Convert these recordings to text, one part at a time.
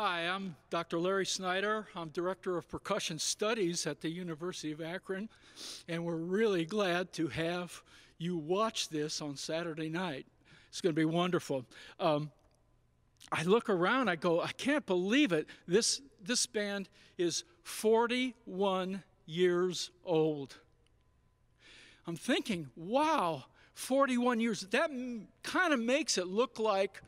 Hi, I'm Dr. Larry Snyder. I'm Director of Percussion Studies at the University of Akron, and we're really glad to have you watch this on Saturday night. It's going to be wonderful. Um, I look around, I go, I can't believe it. This, this band is 41 years old. I'm thinking, wow, 41 years. That kind of makes it look like,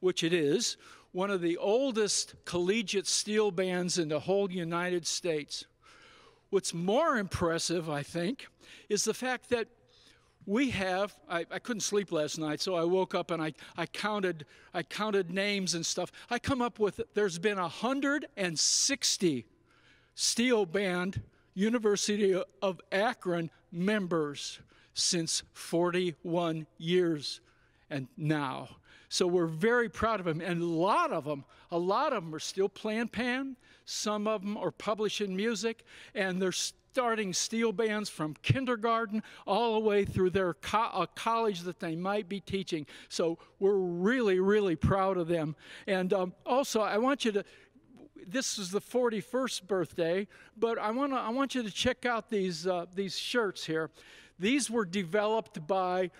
which it is, one of the oldest collegiate steel bands in the whole United States. What's more impressive, I think, is the fact that we have I, I, couldn't sleep last night so i woke up and I, I counted i counted names and stuff i come up with there's been 160 steel band university of akron members since 41 years and now so we're very proud of them and a lot of them a lot of them are still playing pan some of them are publishing music and they're starting steel bands from kindergarten all the way through their co- college that they might be teaching. So we're really, really proud of them. And um, also, I want you to. This is the 41st birthday, but I want to. I want you to check out these uh, these shirts here. These were developed by,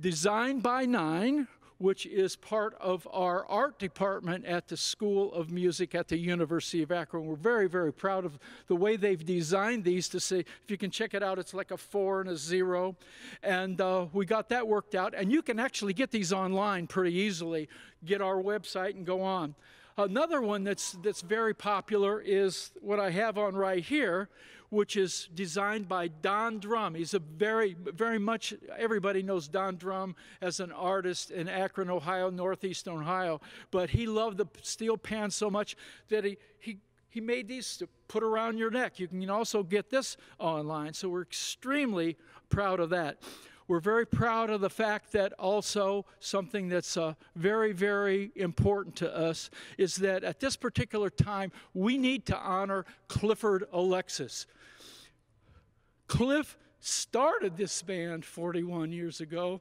designed by Nine, which is part of our art department at the School of Music at the University of Akron. We're very, very proud of the way they've designed these to see, if you can check it out, it's like a four and a zero. And uh, we got that worked out. And you can actually get these online pretty easily. Get our website and go on. Another one that's, that's very popular is what I have on right here, which is designed by Don Drumm. He's a very, very much, everybody knows Don Drumm as an artist in Akron, Ohio, Northeast Ohio. But he loved the steel pan so much that he, he, he made these to put around your neck. You can also get this online. So we're extremely proud of that. We're very proud of the fact that also something that's uh, very, very important to us is that at this particular time, we need to honor Clifford Alexis. Cliff started this band 41 years ago.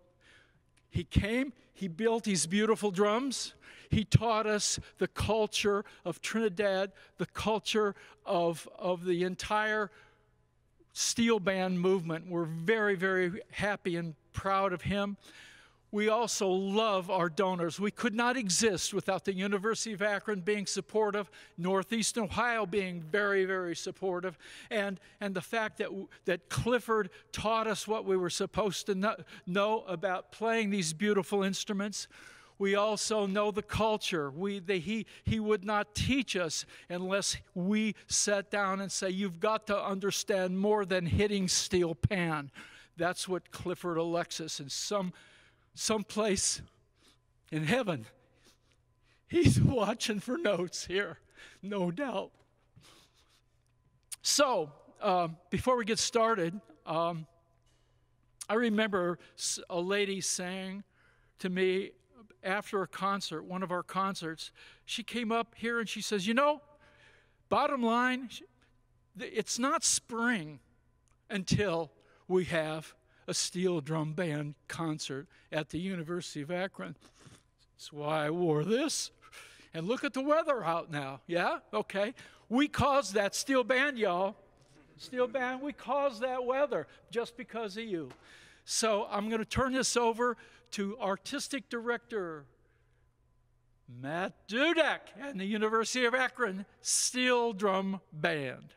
He came, he built these beautiful drums. He taught us the culture of Trinidad, the culture of, of the entire steel band movement. We're very, very happy and proud of him we also love our donors. We could not exist without the University of Akron being supportive, Northeast Ohio being very, very supportive, and, and the fact that, that Clifford taught us what we were supposed to know, know about playing these beautiful instruments. We also know the culture. We, the, he, he would not teach us unless we sat down and say, You've got to understand more than hitting steel pan. That's what Clifford Alexis and some someplace in heaven. He's watching for notes here, no doubt. So, uh, before we get started, um, I remember a lady saying to me after a concert, one of our concerts, she came up here and she says, You know, bottom line, it's not spring until we have a steel drum band concert at the University of Akron. That's why I wore this. And look at the weather out now. Yeah? Okay. We caused that steel band, y'all. Steel band, we caused that weather just because of you. So I'm going to turn this over to Artistic Director Matt Dudack and the University of Akron Steel Drum Band.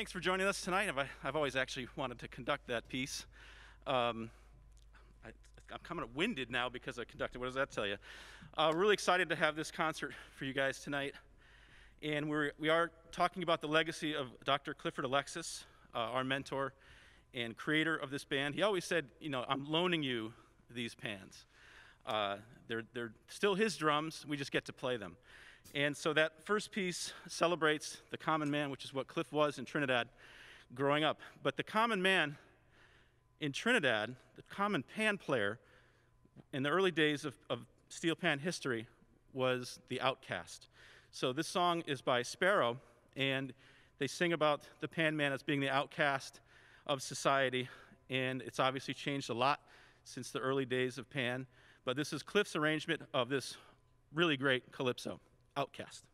Thanks for joining us tonight. I've, always actually wanted to conduct that piece. Um, I, am coming up winded now because I conducted. What does that tell you? Uh, really excited to have this concert for you guys tonight. And we're, we are talking about the legacy of Dr. Clifford Alexis, uh, our mentor and creator of this band. He always said, you know, I'm loaning you these pans. Uh, they're, they're still his drums, we just get to play them. And so that first piece celebrates the common man, which is what Cliff was in Trinidad growing up. But the common man in Trinidad, the common pan player in the early days of, of steel pan history, was the outcast. So this song is by Sparrow, and they sing about the pan man as being the outcast of society, and it's obviously changed a lot since the early days of pan. But this is Cliff's arrangement of this really great calypso, Outcast.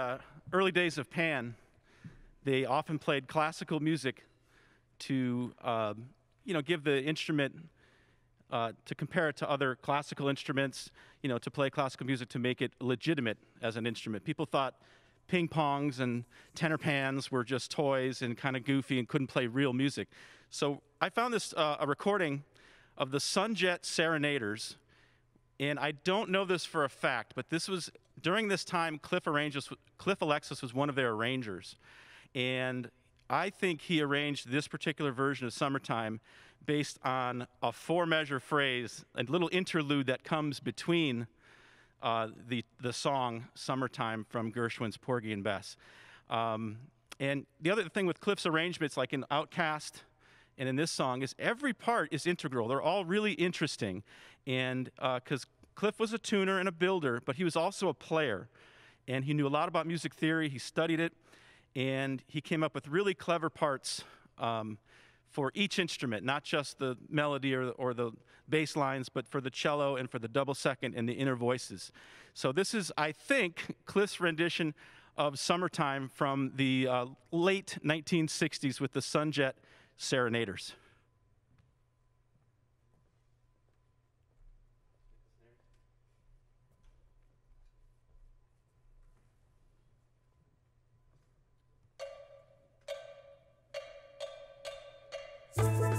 Uh, early days of Pan, they often played classical music to, um, you know, give the instrument, uh, to compare it to other classical instruments, you know, to play classical music to make it legitimate as an instrument. People thought ping pongs and tenor pans were just toys and kind of goofy and couldn't play real music. So I found this uh, a recording of the Sunjet Serenaders, and I don't know this for a fact, but this was during this time Cliff arranges Cliff Alexis was one of their arrangers, and I think he arranged this particular version of Summertime based on a four-measure phrase, a little interlude that comes between uh, the, the song Summertime from Gershwin's Porgy and Bess. Um, and the other thing with Cliff's arrangements, like in Outcast and in this song, is every part is integral. They're all really interesting. And because uh, Cliff was a tuner and a builder, but he was also a player. And he knew a lot about music theory, he studied it, and he came up with really clever parts. Um, for each instrument, not just the melody or, or the bass lines, but for the cello and for the double second and the inner voices. So this is, I think, Cliff's rendition of Summertime from the uh, late 1960s with the Sunjet Serenaders. Bye.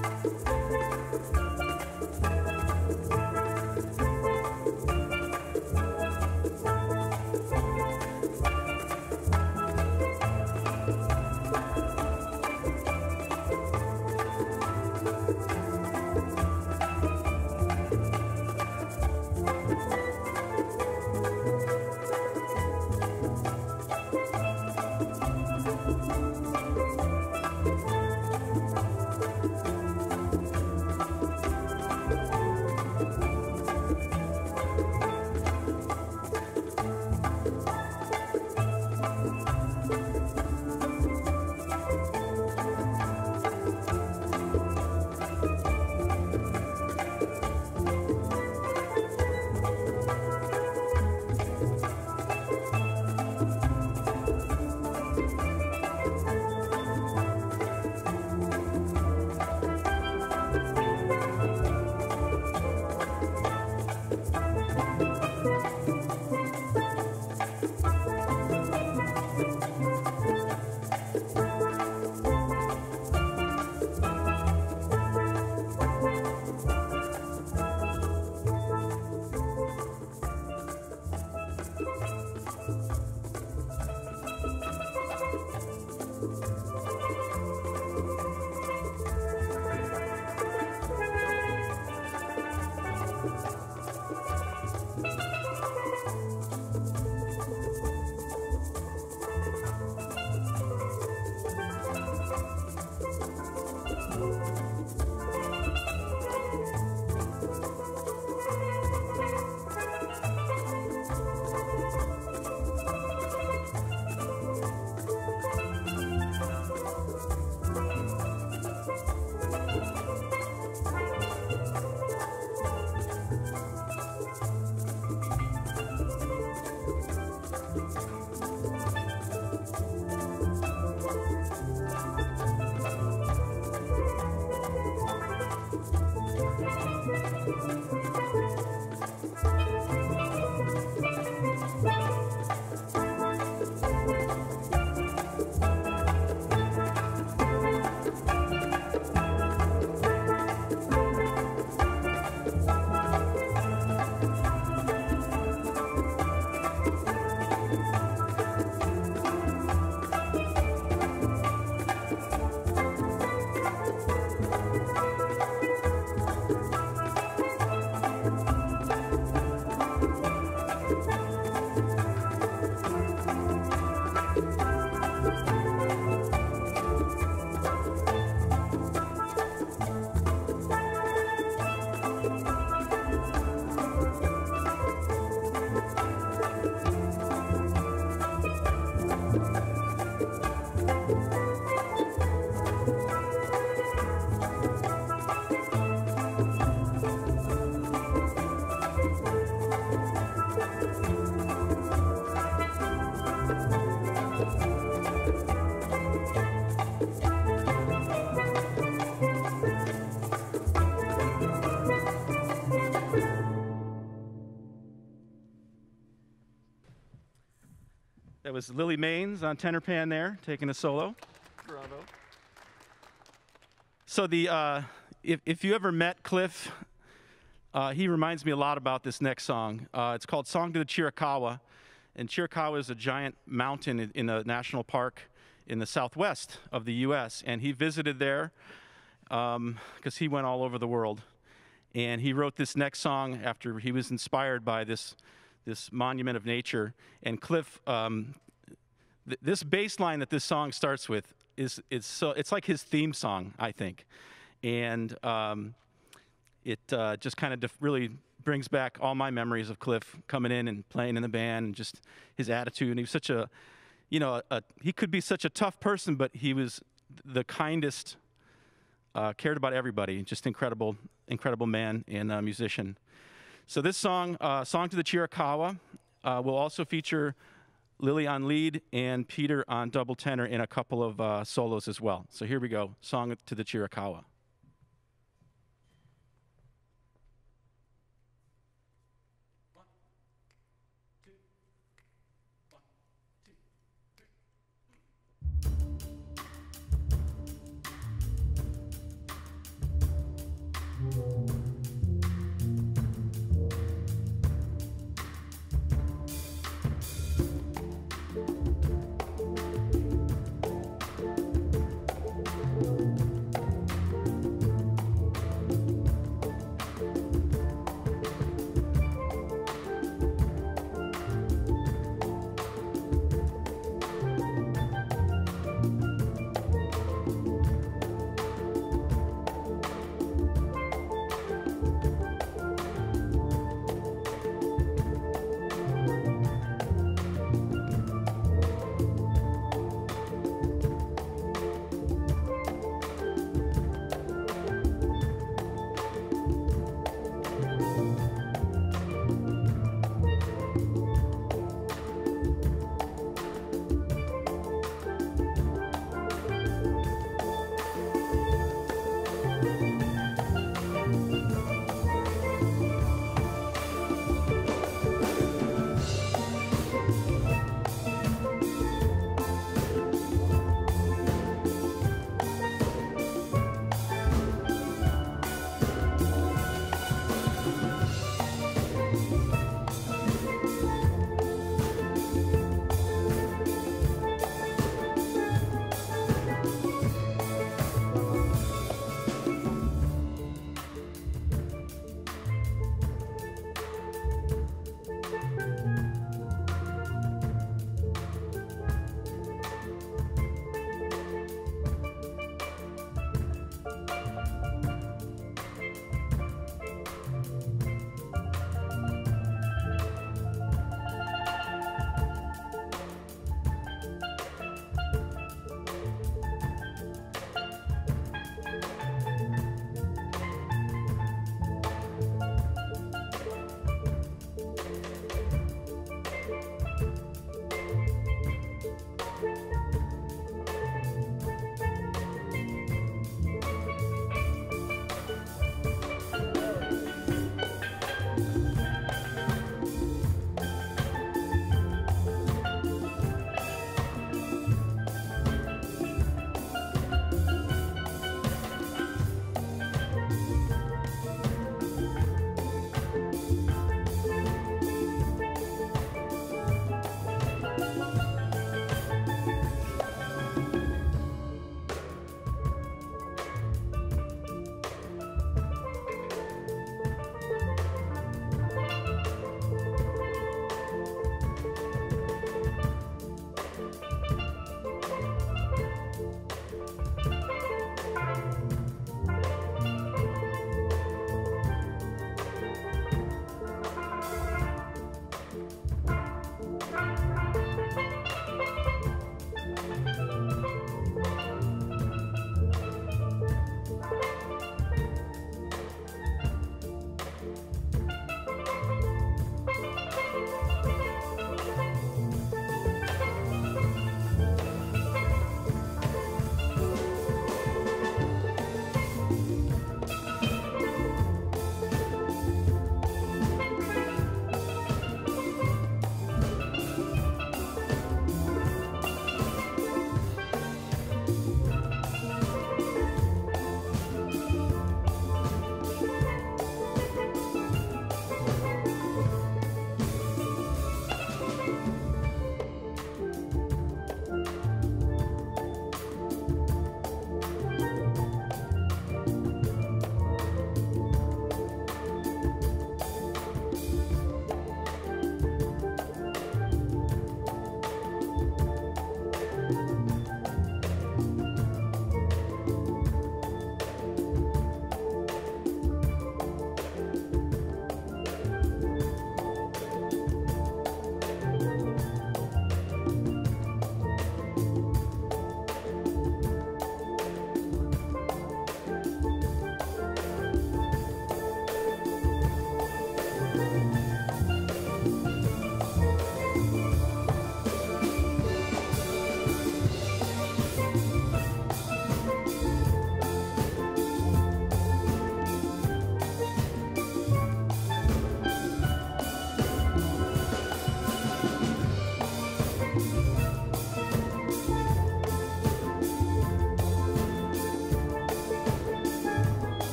Was Lily Manes on tenor pan there, taking a solo. Bravo. So the uh, if if you ever met Cliff, uh, he reminds me a lot about this next song. Uh, it's called "Song to the Chiricahua," and Chiricahua is a giant mountain in, in a national park in the southwest of the U.S. And he visited there because um, he went all over the world. And he wrote this next song after he was inspired by this this monument of nature. And Cliff, um, th- this bass line that this song starts with is it's so it's like his theme song, I think, and um, it uh, just kind of def- really brings back all my memories of Cliff coming in and playing in the band and just his attitude. And he was such a, you know, a, he could be such a tough person, but he was the kindest, uh, cared about everybody. Just incredible, incredible man and uh, musician. So this song, uh, "Song to the Chiricahua," uh, will also feature Lily on lead and Peter on double tenor in a couple of uh, solos as well. So here we go, "Song to the Chiricahua."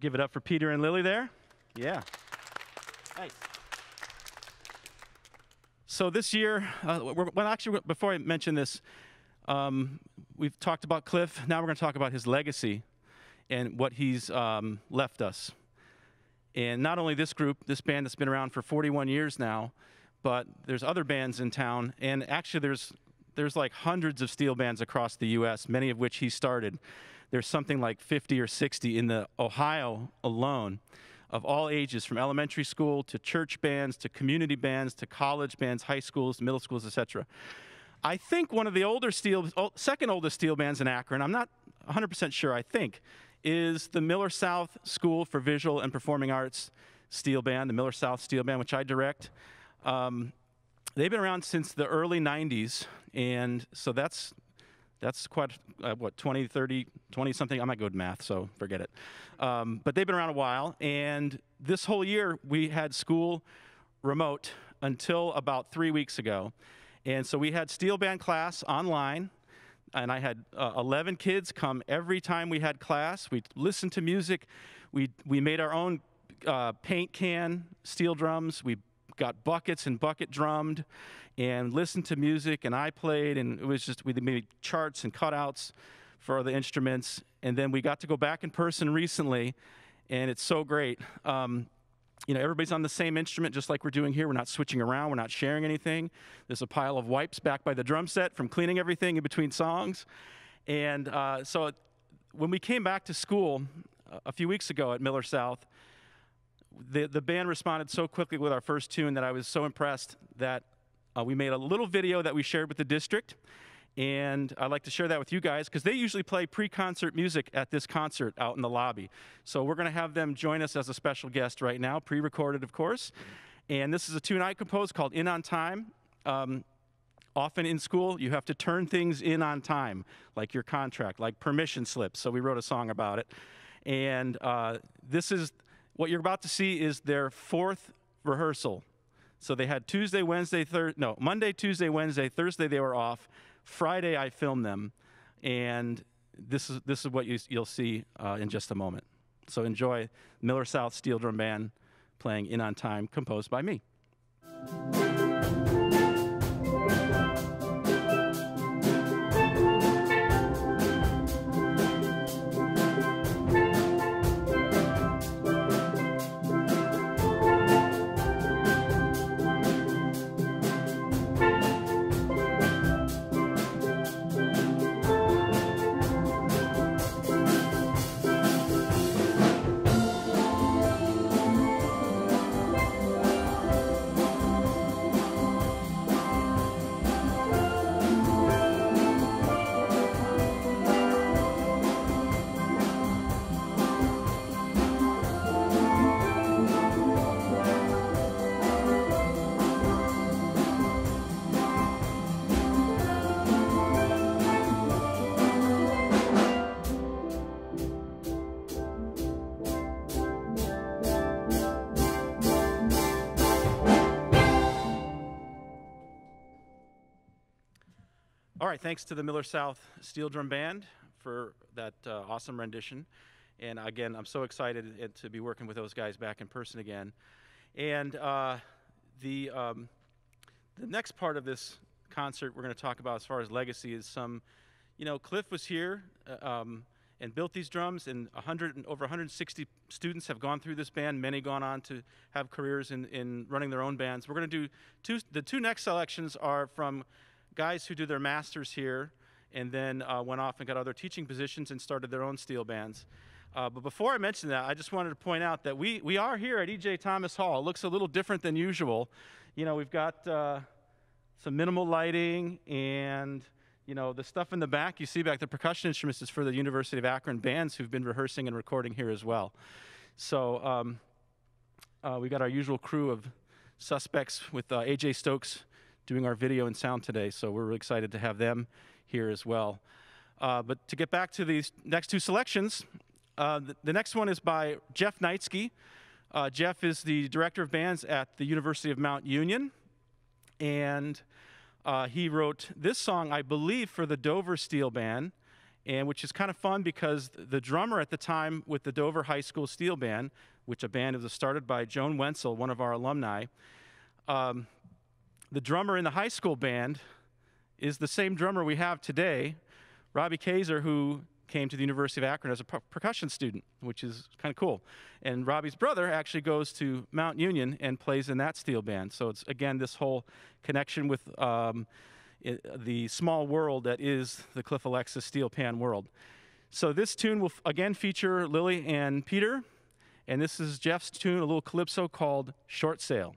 Give it up for Peter and Lily there. Yeah. Nice. So this year, uh, we're, well, actually, before I mention this, um, we've talked about Cliff. Now we're going to talk about his legacy and what he's um, left us. And not only this group, this band that's been around for 41 years now, but there's other bands in town. And actually, there's there's like hundreds of steel bands across the U.S., many of which he started. There's something like 50 or 60 in the Ohio alone of all ages, from elementary school to church bands to community bands to college bands, high schools, middle schools, etc. I think one of the older steel, second oldest steel bands in Akron, I'm not 100% sure, I think, is the Miller South School for Visual and Performing Arts Steel Band, the Miller South Steel Band, which I direct. Um, they've been around since the early 90s, and so that's that's quite uh, what 20 30 20 something? I'm not good at math so forget it. Um, but they've been around a while and this whole year we had school remote until about three weeks ago. And so we had steel band class online and i had uh, 11 kids come every time we had class. We listened to music. We, we made our own uh, paint can steel drums. We got buckets and bucket drummed and listened to music and I played and it was just we made charts and cutouts for the instruments and then we got to go back in person recently and it's so great. Um, you know, everybody's on the same instrument just like we're doing here. We're not switching around. We're not sharing anything. There's a pile of wipes back by the drum set from cleaning everything in between songs. And uh, so when we came back to school a few weeks ago at Miller South, the, the band responded so quickly with our first tune that I was so impressed that uh, we made a little video that we shared with the district. And I'd like to share that with you guys because they usually play pre concert music at this concert out in the lobby. So we're going to have them join us as a special guest right now, pre recorded, of course. And this is a tune I composed called In on Time. Um, often in school, you have to turn things in on time, like your contract, like permission slips. So we wrote a song about it. And uh, this is what you're about to see is their fourth rehearsal. So they had Tuesday, Wednesday, Thursday, no, Monday, Tuesday, Wednesday, Thursday they were off. Friday I filmed them, and this is this is what you, you'll see uh, in just a moment. So enjoy Miller South Steel Drum Band playing "In on Time," composed by me. All right, thanks to the Miller South Steel Drum Band for that uh, awesome rendition. And again, I'm so excited to be working with those guys back in person again. And uh, the, um, the next part of this concert we're going to talk about as far as legacy is some, you know, Cliff was here uh, um, and built these drums, and 100 over 160 students have gone through this band. Many gone on to have careers in, in running their own bands. We're going to do two. The two next selections are from guys who do their masters here and then uh, went off and got other teaching positions and started their own steel bands. Uh, but before I mention that, I just wanted to point out that we, we are here at E.J. Thomas Hall. It looks a little different than usual. You know, we've got uh, some minimal lighting and, you know, the stuff in the back you see back, the percussion instruments is for the University of Akron bands who've been rehearsing and recording here as well. So um, uh, we got our usual crew of suspects with uh, A.J. Stokes doing our video and sound today, so we're really excited to have them here as well. Uh, but to get back to these next two selections, uh, the, the, next one is by Jeff Neitzke. Uh, Jeff is the director of bands at the University of Mount Union, and uh, he wrote this song, I believe, for the Dover Steel Band, and which is kind of fun because the drummer at the time with the Dover High School Steel Band, which a band was started by Joan Wenzel, one of our alumni, um, the drummer in the high school band is the same drummer we have today, Robbie Kaser, who came to the University of Akron as a per- percussion student, which is kind of cool. And Robbie's brother actually goes to Mount Union and plays in that steel band. So it's again this whole connection with um, it, the small world that is the Cliff Alexis steel pan world. So this tune will f- again feature Lily and Peter, and this is Jeff's tune, a little calypso called Short Sale.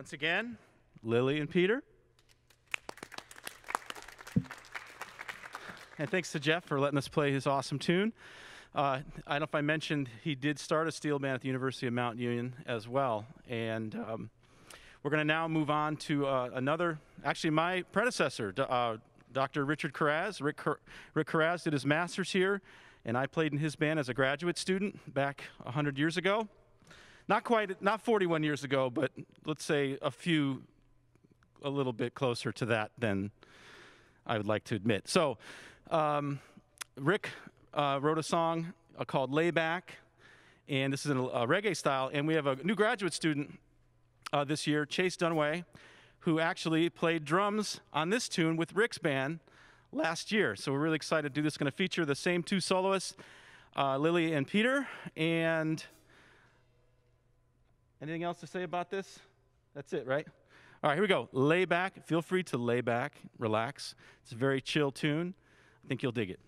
Once again, Lily and Peter. And thanks to Jeff for letting us play his awesome tune. Uh, I don't know if I mentioned he did start a steel band at the University of Mount Union as well. And um, we're going to now move on to uh, another, actually, my predecessor, uh, Dr. Richard Kurasz. Rick, Car- Rick Kurasz did his master's here, and I played in his band as a graduate student back 100 years ago. Not quite, not 41 years ago, but let's say a few, a little bit closer to that than I would like to admit. So, um, Rick uh, wrote a song uh, called Layback, and this is in a, a, reggae style. And we have a new graduate student uh, this year, Chase Dunaway, who actually played drums on this tune with Rick's band last year. So we're really excited to do this. Going to feature the same two soloists, uh, Lily and Peter. And anything else to say about this? That's it, right? All right, here we go. Lay back. Feel free to lay back, relax. It's a very chill tune. I think you'll dig it.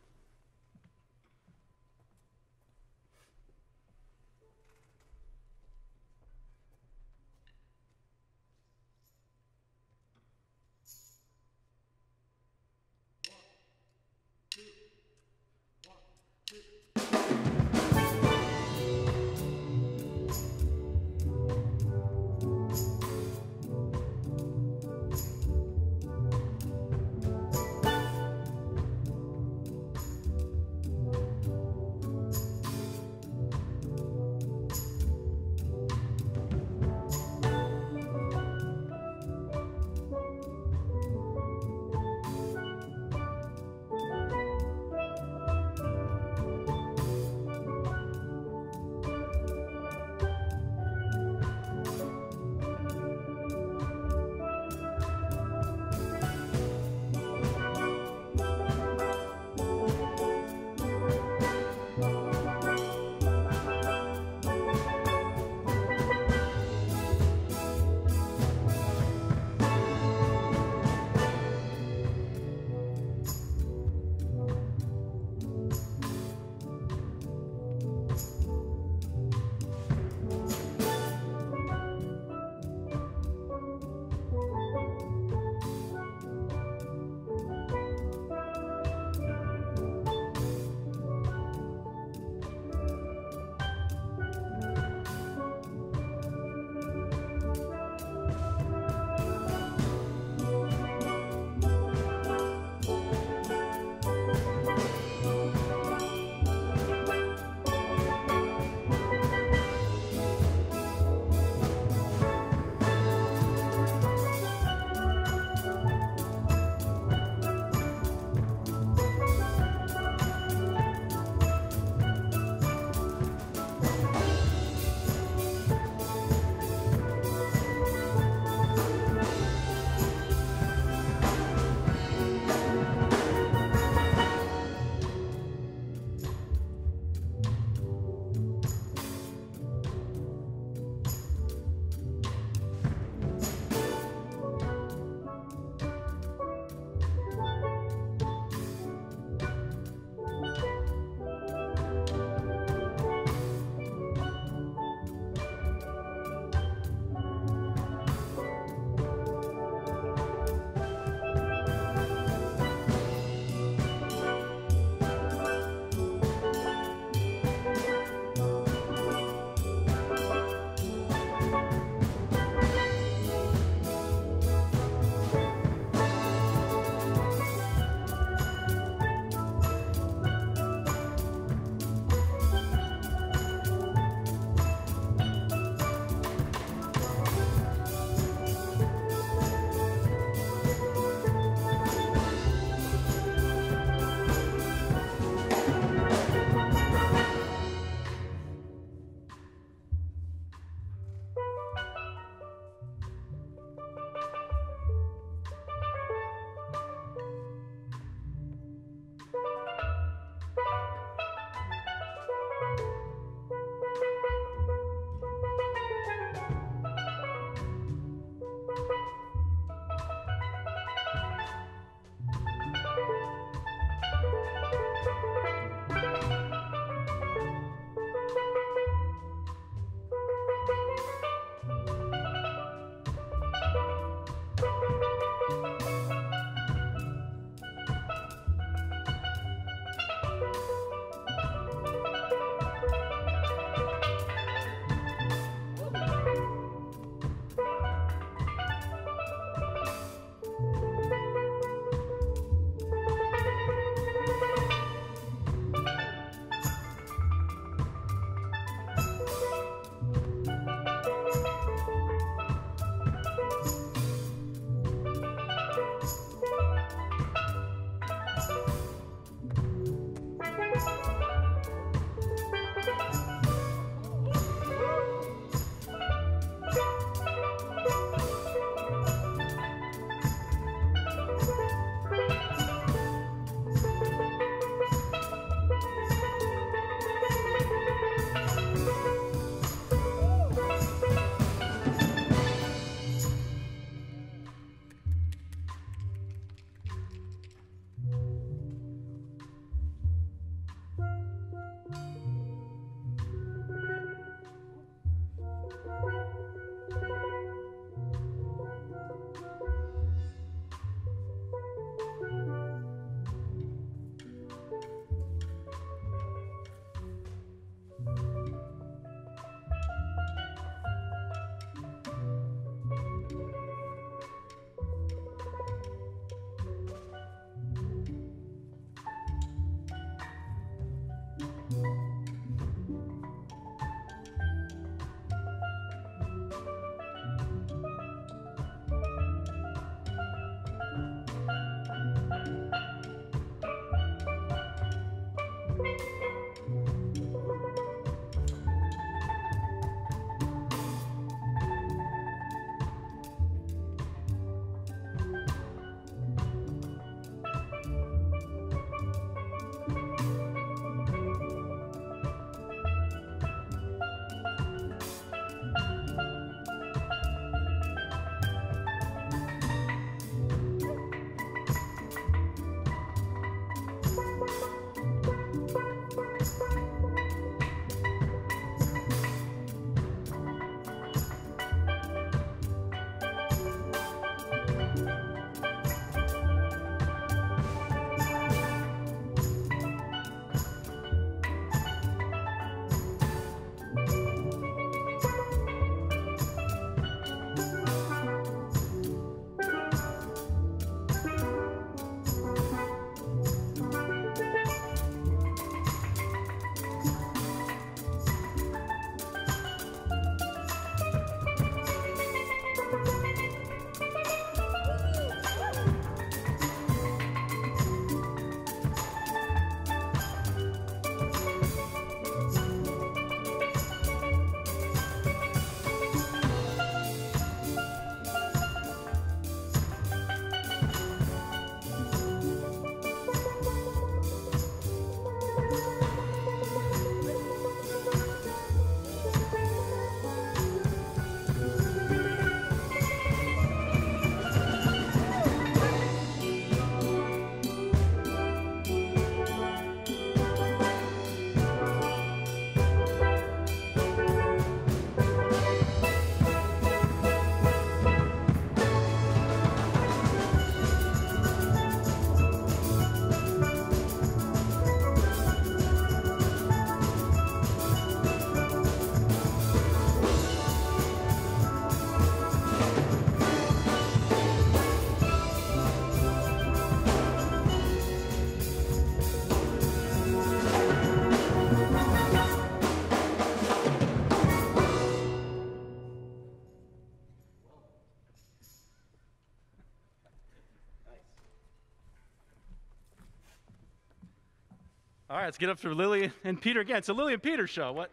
All right, let's get up for Lily and Peter again. It's a Lily and Peter show. What?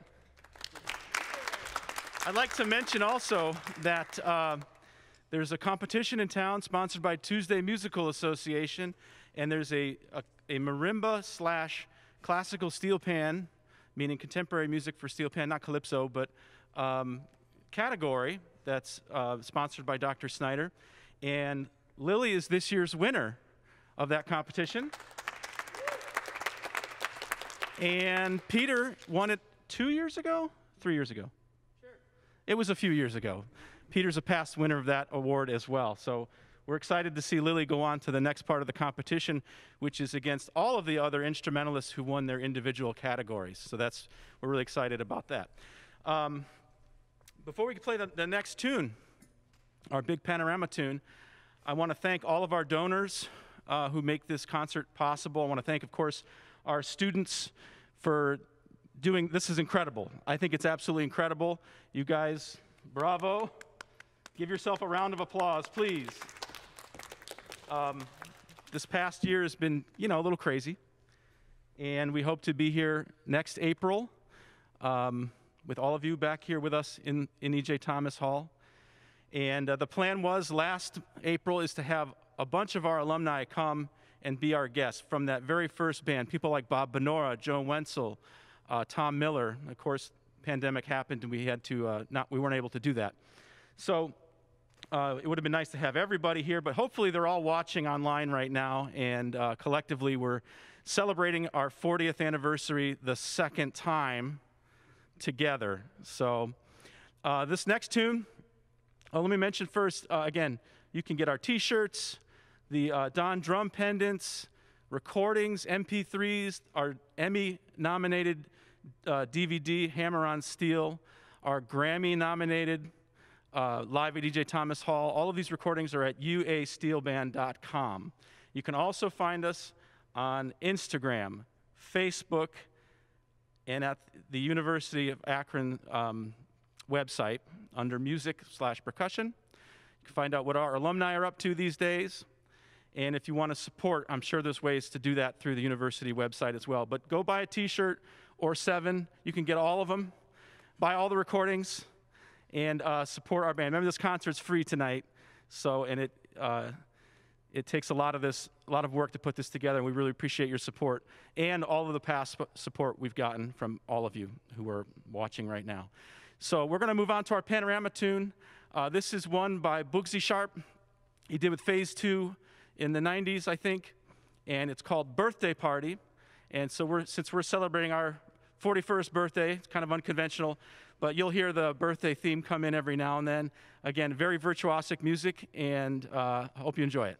I'd like to mention also that uh, there's a competition in town sponsored by Tuesday Musical Association, and there's a, a, a marimba slash classical steel pan, meaning contemporary music for steel pan, not calypso, but um, category that's uh, sponsored by Dr. Snyder. And Lily is this year's winner of that competition. And Peter won it two years ago? Three years ago? Sure. It was a few years ago. Peter's a past winner of that award as well. So we're excited to see Lily go on to the next part of the competition, which is against all of the other instrumentalists who won their individual categories. So that's we're really excited about that. Um, before we play the, the next tune, our big panorama tune, I want to thank all of our donors uh, who make this concert possible. I want to thank, of course, our students for doing this is incredible. I think it's absolutely incredible. You guys, bravo. Give yourself a round of applause, please. Um, this past year has been, you know, a little crazy. And we hope to be here next April um, with all of you back here with us in, in E.J. Thomas Hall. And uh, the plan was last April is to have a bunch of our alumni come and be our guests from that very first band. People like Bob Benora, Joe Wenzel, uh, Tom Miller. Of course, pandemic happened and we had to uh, not we weren't able to do that. So uh, it would have been nice to have everybody here, but hopefully they're all watching online right now, and uh, collectively we're celebrating our 40th anniversary the second time together. So uh, this next tune, let me mention first uh, again, you can get our T-shirts, the uh, Don Drumm pendants, recordings, MP3s, our Emmy-nominated DVD Hammer on Steel, our Grammy-nominated uh, live at E.J. Thomas Hall. All of these recordings are at uasteelband.com. You can also find us on Instagram, Facebook, and at the University of Akron um, website under music slash percussion. You can find out what our alumni are up to these days. And if you want to support, I'm sure there's ways to do that through the university website as well. But go buy a t shirt or seven. You can get all of them. Buy all the recordings and uh, support our band. Remember, this concert's free tonight, so and it uh, it takes a lot of this, a lot of work to put this together, and we really appreciate your support and all of the past support we've gotten from all of you who are watching right now. So we're going to move on to our panorama tune. Uh, this is one by Boogsie Sharpe. He did with Phase Two in the '90s, I think, and it's called Birthday Party. And so we're since we're celebrating our 41st birthday, it's kind of unconventional but you'll hear the birthday theme come in every now and then. Again, very virtuosic music, and uh, I hope you enjoy it.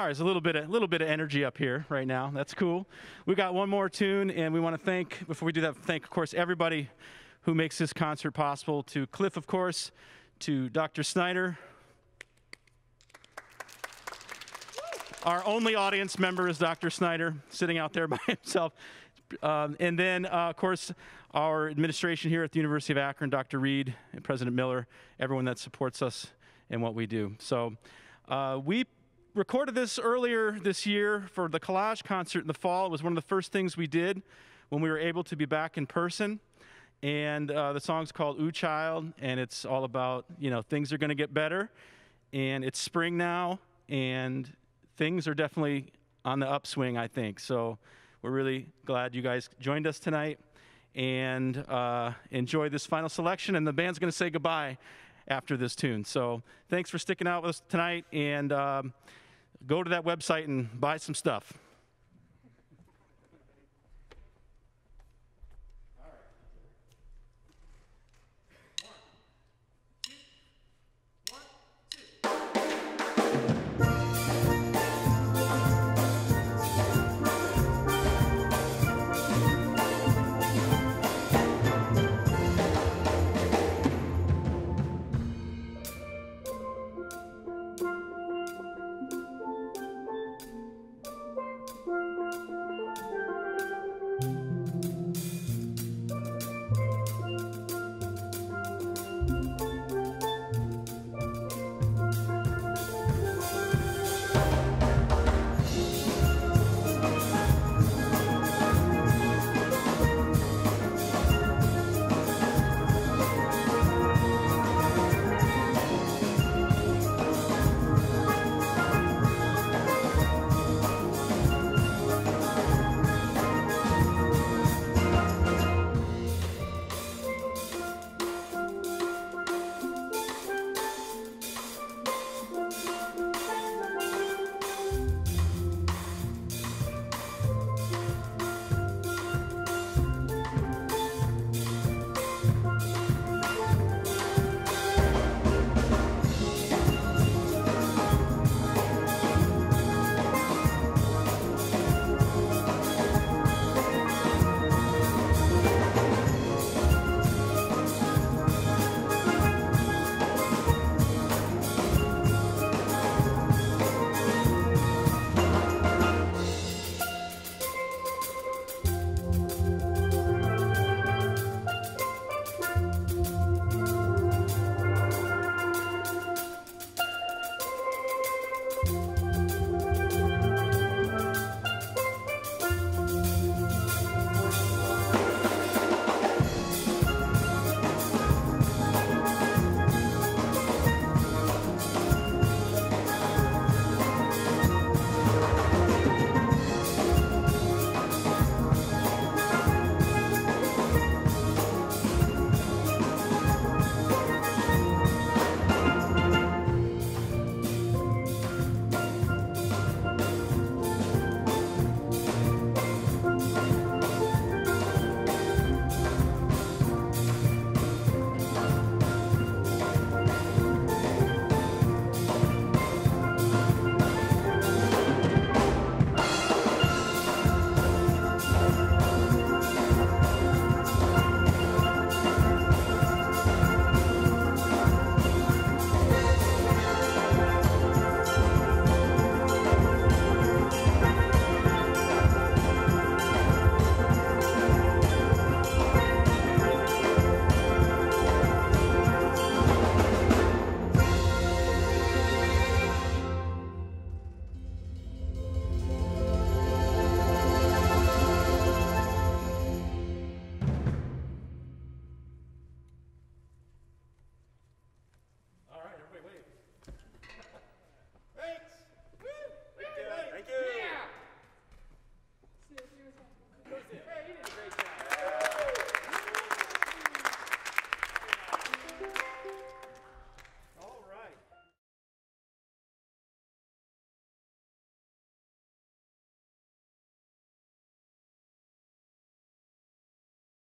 All right, a little bit, of, little bit of energy up here right now. That's cool. We got one more tune, and we want to thank, before we do that, thank, of course, everybody who makes this concert possible. To Cliff, of course, to Dr. Snyder. Our only audience member is Dr. Snyder, sitting out there by himself. Um, and then, uh, of course, our administration here at the University of Akron, Dr. Reed and President Miller, everyone that supports us in what we do. So uh, we recorded this earlier this year for the collage concert in the fall. It was one of the first things we did when we were able to be back in person. And uh, the song's called Ooh Child, and it's all about, you know, things are going to get better. And it's spring now, and things are definitely on the upswing, I think. So we're really glad you guys joined us tonight and uh, enjoy this final selection. And the band's going to say goodbye after this tune. So thanks for sticking out with us tonight, and um, go to that website and buy some stuff.